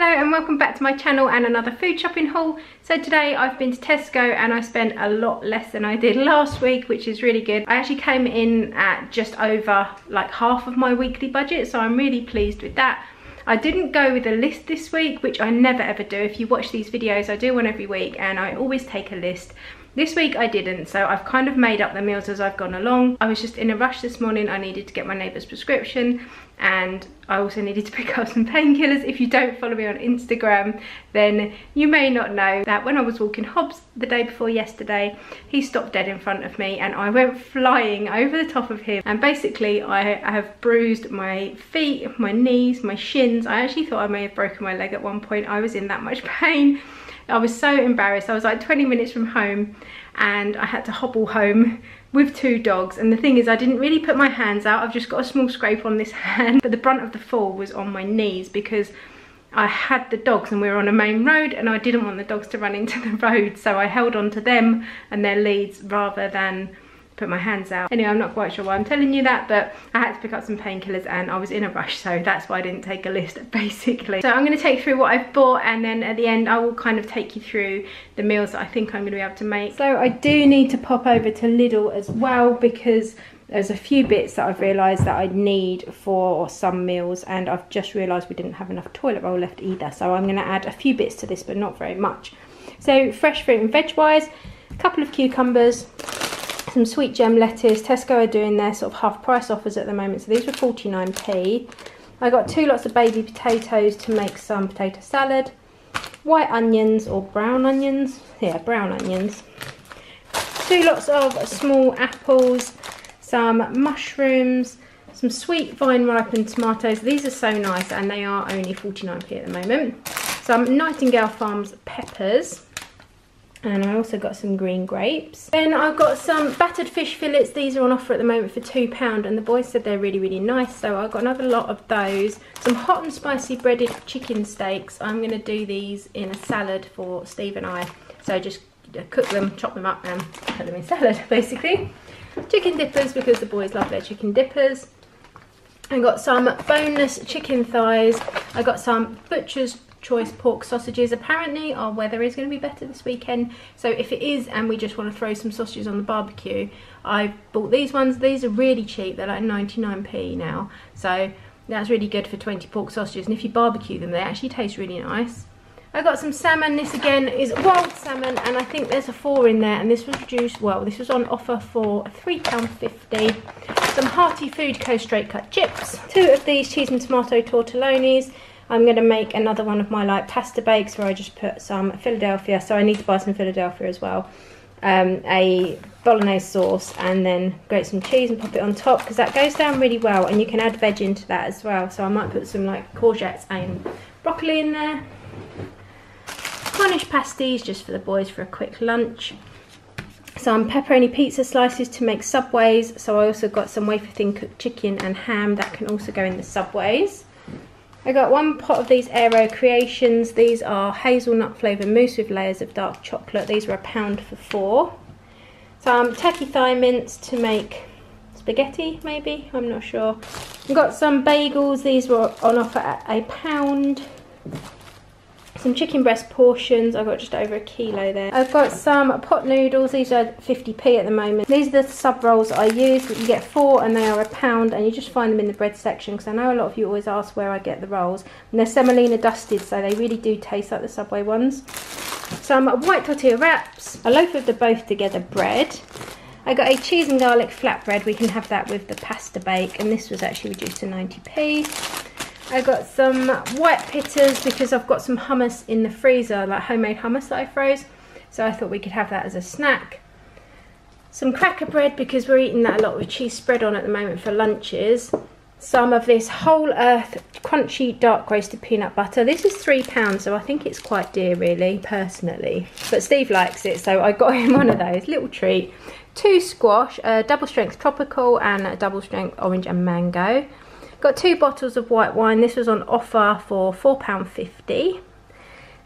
Hello and welcome back to my channel and another food shopping haul. So today I've been to Tesco and I spent a lot less than I did last week, which is really good. I actually came in at just over like half of my weekly budget, so I'm really pleased with that. I didn't go with a list this week, which I never ever do. If you watch these videos, I do one every week and I always take a list. This week I didn't, so I've kind of made up the meals as I've gone along. I was just in a rush this morning. I needed to get my neighbour's prescription and I also needed to pick up some painkillers. If you don't follow me on Instagram, then you may not know that when I was walking Hobbs the day before yesterday, he stopped dead in front of me and I went flying over the top of him. And basically I have bruised my feet, my knees, my shins. I actually thought I may have broken my leg at one point. I was in that much pain. I was so embarrassed. I was like 20 minutes from home and I had to hobble home with two dogs. And the thing is I didn't really put my hands out. I've just got a small scrape on this hand. But the brunt of the fall was on my knees because I had the dogs and we were on a main road and I didn't want the dogs to run into the road. So I held on to them and their leads rather than put my hands out. Anyway, I'm not quite sure why I'm telling you that, but I had to pick up some painkillers and I was in a rush, so that's why I didn't take a list, basically. So I'm gonna take through what I've bought and then at the end, I will kind of take you through the meals that I think I'm gonna be able to make. So I do need to pop over to Lidl as well because there's a few bits that I've realised that I need for some meals and I've just realised we didn't have enough toilet roll left either. So I'm gonna add a few bits to this, but not very much. So fresh fruit and veg wise, a couple of cucumbers, some sweet gem lettuce. Tesco are doing their sort of half price offers at the moment. So these were 49p. I got two lots of baby potatoes to make some potato salad. White onions or brown onions. Yeah, brown onions. Two lots of small apples. Some mushrooms. Some sweet vine ripened tomatoes. These are so nice and they are only 49p at the moment. Some Nightingale Farms peppers and I also got some green grapes. Then I've got some battered fish fillets. These are on offer at the moment for £2 and the boys said they're really, really nice. So I got another lot of those. Some hot and spicy breaded chicken steaks. I'm going to do these in a salad for Steve and I. So just uh, cook them, chop them up and put them in salad basically. Chicken dippers because the boys love their chicken dippers. I got some boneless chicken thighs. I got some butcher's choice pork sausages. Apparently our weather is going to be better this weekend. So if it is and we just want to throw some sausages on the barbecue, I bought these ones. These are really cheap. They're like 99p now. So that's really good for 20 pork sausages. And if you barbecue them, they actually taste really nice. I got some salmon. This again is wild salmon and I think there's a four in there and this was reduced, well, this was on offer for £3.50. Some Hearty Food Co. straight cut chips. Two of these cheese and tomato tortellonis. I'm going to make another one of my like pasta bakes where I just put some Philadelphia, so I need to buy some Philadelphia as well, um, a bolognese sauce and then grate some cheese and pop it on top because that goes down really well and you can add veg into that as well. So I might put some like courgettes and broccoli in there. Cornish pasties just for the boys for a quick lunch. Some pepperoni pizza slices to make subways. So I also got some wafer thin cooked chicken and ham that can also go in the subways. I got one pot of these Aero Creations. These are hazelnut flavoured mousse with layers of dark chocolate. These were a pound for four. Some turkey thigh mince to make spaghetti, maybe? I'm not sure. I got some bagels. These were on offer at a pound some chicken breast portions. I've got just over a kilo there. I've got some pot noodles. These are 50p at the moment. These are the sub rolls I use. You get four and they are a pound and you just find them in the bread section because I know a lot of you always ask where I get the rolls. And they're semolina dusted so they really do taste like the Subway ones. Some white tortilla wraps. A loaf of the both together bread. I got a cheese and garlic flatbread. We can have that with the pasta bake and this was actually reduced to 90p. I got some white pitters because I've got some hummus in the freezer, like homemade hummus that I froze. So I thought we could have that as a snack. Some cracker bread because we're eating that a lot with cheese spread on at the moment for lunches. Some of this whole earth crunchy dark roasted peanut butter. This is three pounds, so I think it's quite dear really, personally. But Steve likes it, so I got him one of those, little treat. Two squash, a double strength tropical and a double strength orange and mango. Got two bottles of white wine. This was on offer for £4.50.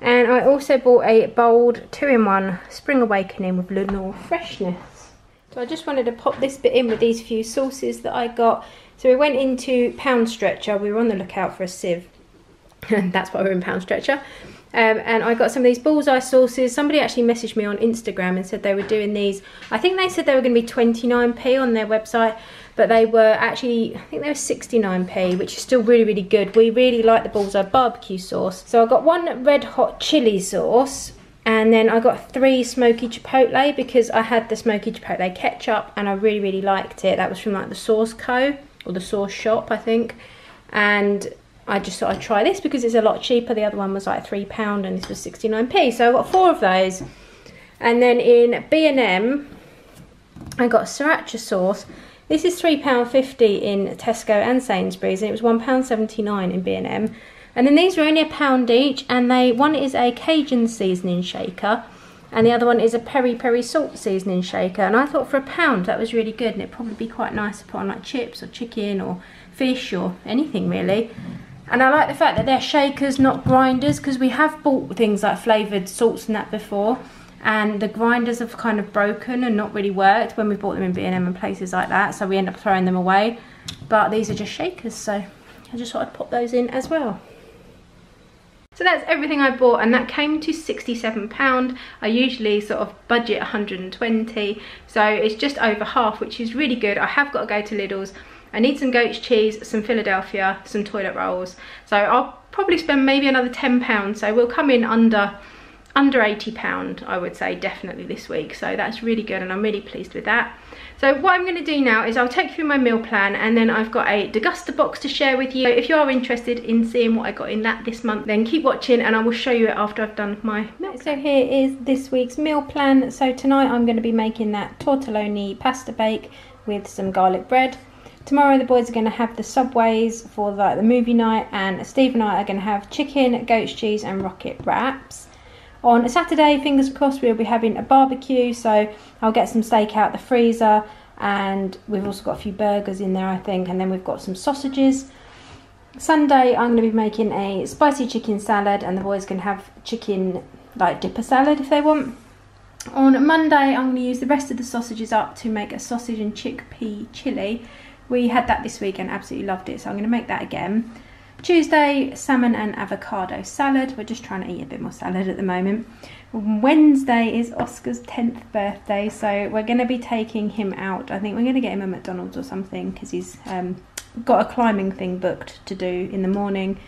And I also bought a bold two-in-one Spring Awakening with Lenor Freshness. So I just wanted to pop this bit in with these few sauces that I got. So we went into Pound Stretcher. We were on the lookout for a sieve. and that's why we're in pound stretcher. Um, and I got some of these bullseye sauces. Somebody actually messaged me on Instagram and said they were doing these. I think they said they were going to be 29p on their website, but they were actually, I think they were 69p, which is still really, really good. We really like the bullseye barbecue sauce. So I got one red hot chili sauce, and then I got three smoky chipotle because I had the smoky chipotle ketchup and I really, really liked it. That was from like the Sauce Co. or the Sauce Shop, I think. And I just thought I'd try this because it's a lot cheaper. The other one was like £3 and this was 69p. So I got four of those. And then in B&M, I got sriracha sauce. This is £3.50 in Tesco and Sainsbury's and it was £1.79 in B&M. And then these were only a pound each and they one is a Cajun seasoning shaker and the other one is a peri peri salt seasoning shaker and I thought for a pound that was really good and it'd probably be quite nice to put on like chips or chicken or fish or anything really and I like the fact that they're shakers, not grinders, because we have bought things like flavoured salts and that before, and the grinders have kind of broken and not really worked when we bought them in B&M and places like that, so we end up throwing them away. But these are just shakers, so I just thought I'd pop those in as well. So that's everything I bought and that came to £67. I usually sort of budget 120 so it's just over half which is really good. I have got to go to Lidl's I need some goat's cheese, some Philadelphia, some toilet rolls. So I'll probably spend maybe another £10. So we'll come in under under £80 I would say definitely this week. So that's really good and I'm really pleased with that. So what I'm going to do now is I'll take you through my meal plan and then I've got a Degusta box to share with you. If you are interested in seeing what I got in that this month then keep watching and I will show you it after I've done my meal so here is this week's meal plan. So tonight I'm going to be making that tortelloni pasta bake with some garlic bread Tomorrow the boys are going to have the Subways for like the movie night and Steve and I are going to have chicken, goat's cheese and rocket wraps. On Saturday, fingers crossed, we'll be having a barbecue so I'll get some steak out the freezer and we've also got a few burgers in there I think and then we've got some sausages. Sunday I'm going to be making a spicy chicken salad and the boys can have chicken like dipper salad if they want. On Monday I'm going to use the rest of the sausages up to make a sausage and chickpea chili we had that this week and absolutely loved it, so I'm going to make that again. Tuesday, salmon and avocado salad. We're just trying to eat a bit more salad at the moment. Wednesday is Oscar's 10th birthday, so we're going to be taking him out. I think we're going to get him a McDonald's or something because he's um, got a climbing thing booked to do in the morning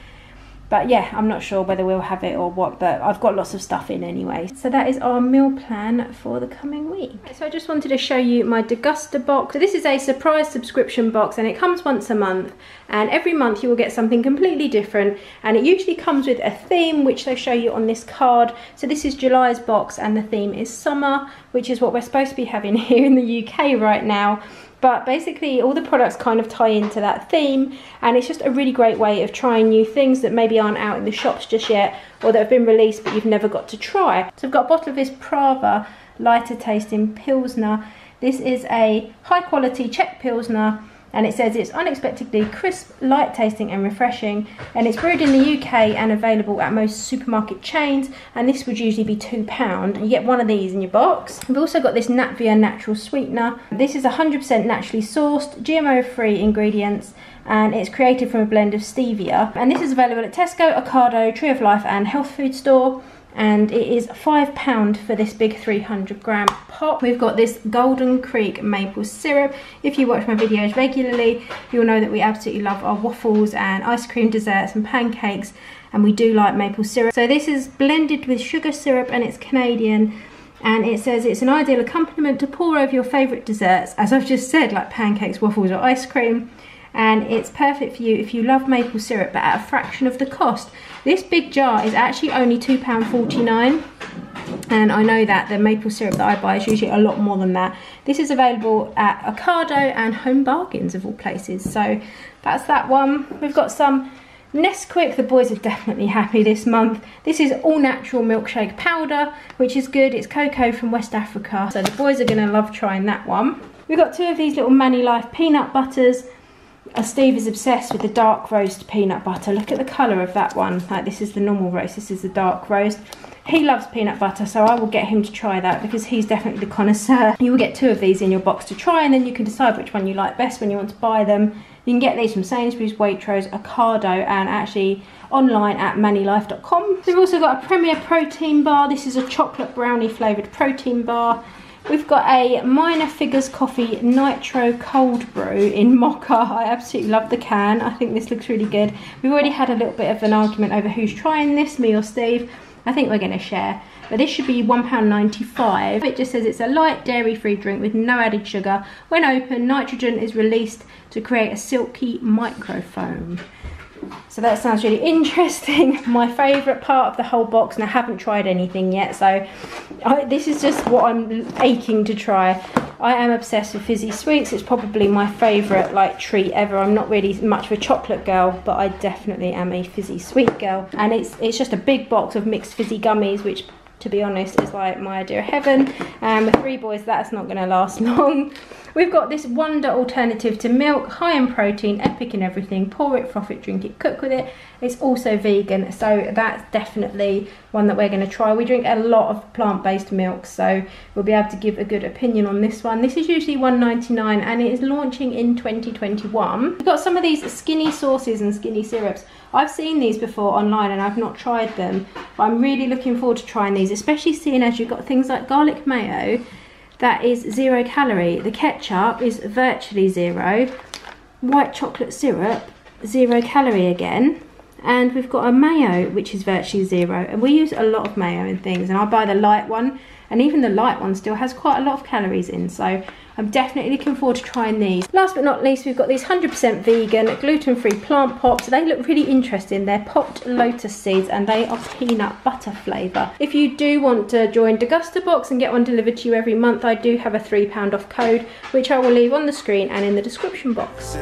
but yeah i'm not sure whether we'll have it or what but i've got lots of stuff in anyway. So that is our meal plan for the coming week. So i just wanted to show you my Degusta box. So this is a surprise subscription box and it comes once a month. And every month you will get something completely different. And it usually comes with a theme which they show you on this card. So this is july's box and the theme is summer which is what we're supposed to be having here in the uk right now but basically all the products kind of tie into that theme and it's just a really great way of trying new things that maybe aren't out in the shops just yet or that have been released but you've never got to try. So I've got a bottle of this Pravha lighter tasting Pilsner. This is a high quality Czech Pilsner and it says it's unexpectedly crisp, light tasting and refreshing and it's brewed in the UK and available at most supermarket chains and this would usually be £2 you get one of these in your box. We've also got this Natvia natural sweetener. This is 100% naturally sourced, GMO free ingredients and it's created from a blend of stevia and this is available at Tesco, Ocado, Tree of Life and Health Food Store and it is five pound for this big 300 gram pot. We've got this golden creek maple syrup. If you watch my videos regularly you'll know that we absolutely love our waffles and ice cream desserts and pancakes and we do like maple syrup. So this is blended with sugar syrup and it's canadian and it says it's an ideal accompaniment to pour over your favorite desserts as i've just said like pancakes waffles or ice cream. And it's perfect for you if you love maple syrup but at a fraction of the cost. This big jar is actually only £2.49 and I know that the maple syrup that I buy is usually a lot more than that. This is available at Ocado and Home Bargains of all places so that's that one. We've got some Nesquik, the boys are definitely happy this month. This is all natural milkshake powder, which is good. It's cocoa from West Africa. So the boys are gonna love trying that one. We've got two of these little ManiLife peanut butters. Uh, Steve is obsessed with the dark roast peanut butter. Look at the colour of that one. Like this is the normal roast, this is the dark roast. He loves peanut butter, so I will get him to try that because he's definitely the connoisseur. You will get two of these in your box to try and then you can decide which one you like best when you want to buy them. You can get these from Sainsbury's, Waitrose, Ocado and actually online at manilife.com. We've also got a Premier protein bar. This is a chocolate brownie flavoured protein bar. We've got a Minor Figures Coffee Nitro Cold Brew in Mocha. I absolutely love the can. I think this looks really good. We've already had a little bit of an argument over who's trying this, me or Steve. I think we're going to share. But this should be £1.95. It just says it's a light dairy-free drink with no added sugar. When open, nitrogen is released to create a silky microfoam. So that sounds really interesting. My favourite part of the whole box, and I haven't tried anything yet, so I, this is just what I'm aching to try. I am obsessed with fizzy sweets. It's probably my favourite like treat ever. I'm not really much of a chocolate girl, but I definitely am a fizzy sweet girl. And it's it's just a big box of mixed fizzy gummies, which to be honest is like my idea of heaven. And with three boys, that's not going to last long. We've got this Wunda alternative to milk, high in protein, epic in everything. Pour it, froth it, drink it, cook with it. It's also vegan, so that's definitely one that we're going to try. We drink a lot of plant-based milk, so we'll be able to give a good opinion on this one. This is usually $1.99 and it is launching in 2021. We've got some of these skinny sauces and skinny syrups. I've seen these before online and I've not tried them, but I'm really looking forward to trying these, especially seeing as you've got things like garlic mayo that is zero calorie. The ketchup is virtually zero. White chocolate syrup, zero calorie again. And we've got a mayo, which is virtually zero. And we use a lot of mayo in things. And I buy the light one. And even the light one still has quite a lot of calories in. So I'm definitely looking forward to trying these. Last but not least, we've got these 100% vegan, gluten-free plant pops. They look really interesting. They're popped lotus seeds and they are peanut butter flavour. If you do want to join Degusta Box and get one delivered to you every month, I do have a £3 off code, which I will leave on the screen and in the description box.